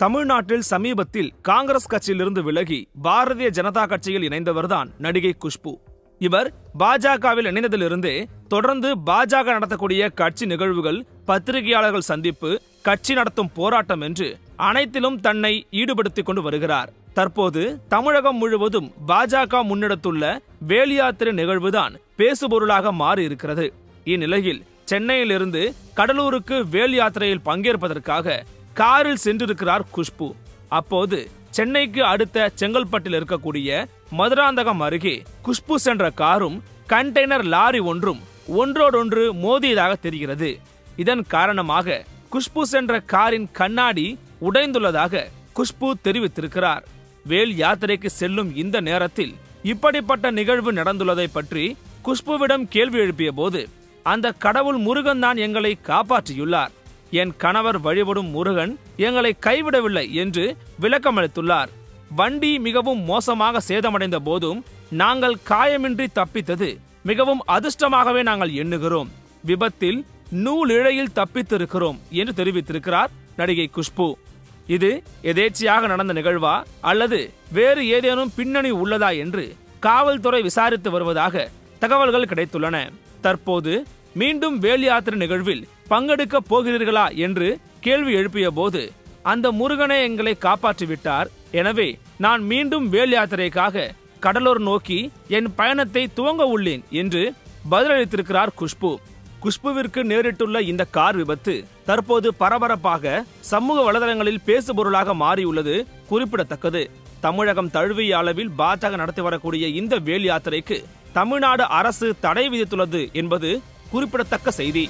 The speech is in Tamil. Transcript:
தமிழ்நாட்டில் சமீபத்தில் காங்கிரஸ் கட்சியிலிருந்து விலகி பாரதிய ஜனதா கட்சியில் இணைந்தவர்தான் நடிகை குஷ்பு. இவர் பாஜகவில் இணைந்ததிலிருந்தே தொடர்ந்து பாஜக நடத்தக்கூடிய கட்சி நிகழ்வுகள் பத்திரிகையாளர்கள் சந்திப்பு கட்சி நடத்தும் போராட்டம் என்று அனைத்திலும் தன்னை ஈடுபடுத்திக் கொண்டு வருகிறார். தற்போது தமிழகம் முழுவதும் பாஜக முன்னெடுத்துள்ள வேலியாத்திரை நிகழ்வுதான் பேசுபொருளாக மாறி இருக்கிறது இந்நிலையில் சென்னையிலிருந்து கடலூருக்கு வேல் யாத்திரையில் பங்கேற்பதற்காக காரில் சென்றிருக்கிறார் குஷ்பு. அப்போது சென்னைக்கு அடுத்த செங்கல்பட்டில் இருக்கக்கூடிய மதுராந்தகம் அருகே குஷ்பு சென்ற காரும் கண்டெய்னர் லாரி ஒன்றும் ஒன்றோடொன்று மோதியதாக தெரிகிறது. இதன் காரணமாக குஷ்பு சென்ற காரின் கண்ணாடி உடைந்துள்ளதாக குஷ்பு தெரிவித்திருக்கிறார். வேல் யாத்திரைக்கு செல்லும் இந்த நேரத்தில் இப்படிப்பட்ட நிகழ்வு நடந்துள்ளதை பற்றி குஷ்புவிடம் கேள்வி எழுப்பிய போது அந்த கடவுள் முருகன் தான் எங்களை காப்பாற்றியுள்ளார். என் கணவர் வழிபடும் முருகன் எங்களை கைவிடவில்லை என்று விளக்கமளித்துள்ளார். வண்டி மிகவும் மோசமாக சேதமடைந்த போதும் நாங்கள் காயமின்றி தப்பித்தது. மிகவும் அதிர்ஷ்டமாகவே நாங்கள் எண்ணுகிறோம். விபத்தில் நூலிழையில் தப்பித்திருக்கிறோம் என்று தெரிவித்திருக்கிறார் நடிகை குஷ்பு. இது எதேச்சியாக நடந்த நிகழ்வா அல்லது வேறு ஏதேனும் பின்னணி உள்ளதா என்று காவல்துறை விசாரித்து வருவதாக தகவல்கள் கிடைத்துள்ளன. தற்போது மீண்டும் வேல் யாத்திரை நிகழ்வில் பங்கெடுக்க போகிறீர்களா என்று கேள்வி எழுப்பிய போது அந்த முருகனே எங்களை காப்பாற்றிவிட்டார். எனவே நான் மீண்டும் வேல் யாத்திரைக்காக கடலூர் நோக்கி என் பயணத்தை துவங்க உள்ளேன் என்று பதிலளித்திருக்கிறார் குஷ்பு. குஷ்புவிற்கு நேரிட்டுள்ள இந்த கார் விபத்து தற்போது பரபரப்பாக சமூக வலைதளங்களில் பேசுபொருளாக மாறியுள்ளது குறிப்பிடத்தக்கது. தமிழகம் தழுவிய அளவில் பாஜக நடத்தி வரக்கூடிய இந்த வேல் யாத்திரைக்கு தமிழ்நாடு அரசு தடை விதித்துள்ளது என்பது குறிப்பிடத்தக்க செய்தி.